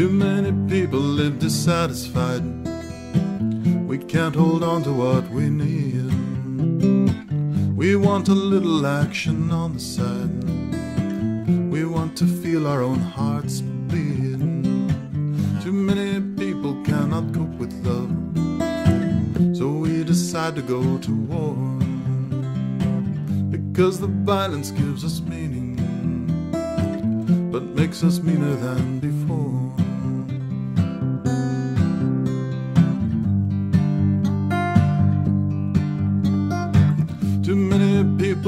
Too many people live dissatisfied. We can't hold on to what we need. We want a little action on the side. We want to feel our own hearts bleed. Too many people cannot cope with love. So we decide to go to war. Because the violence gives us meaning, but makes us meaner than before.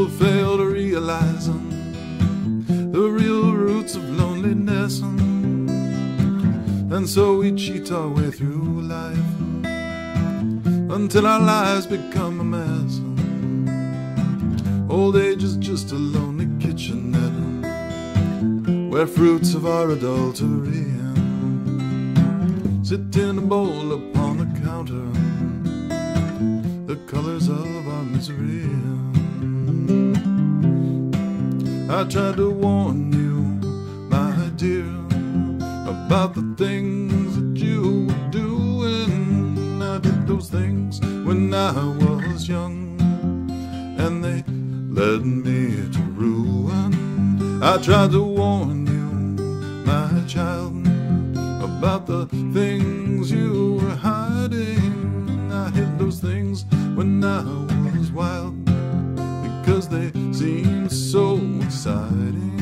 People fail to realize the real roots of loneliness. Hmm. And so we cheat our way through life hmm. until our lives become a mess. Hmm. Old age is just a lonely kitchenette where fruits of our adultery sit in a bowl upon the counter. The colors of our misery. I tried to warn you, my dear, about the things that you were doing. I did those things when I was young, and they led me to ruin. I tried to warn you, my child, about the things you were hiding. I hid those things when I was wild because they seemed so exciting.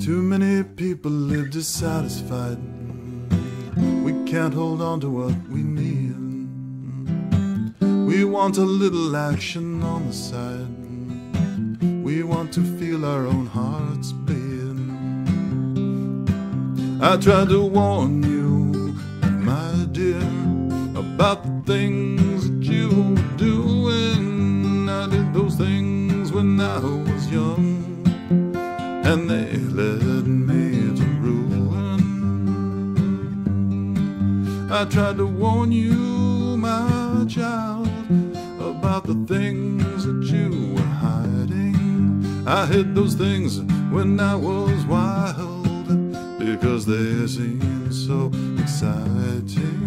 Too many people live dissatisfied. We can't hold on to what we need. We want a little action on the side. We want to feel our own hearts bleed. I tried to warn you, my dear, about the things that you were doing. I did those things when I was young, and they led me to ruin. I tried to warn you, my child, about the things that you were hiding. I hid those things when I was wild because they seemed so exciting.